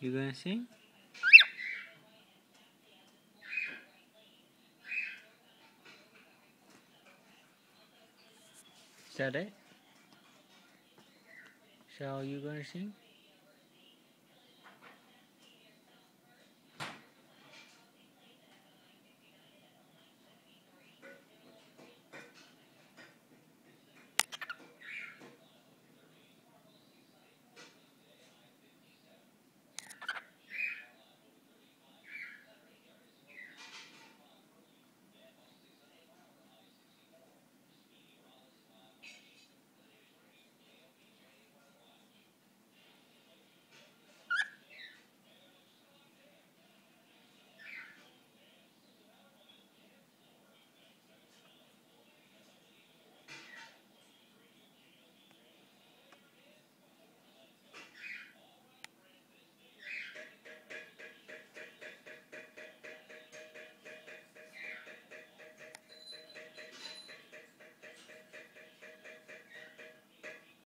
You gonna sing? Is that it? So you gonna sing?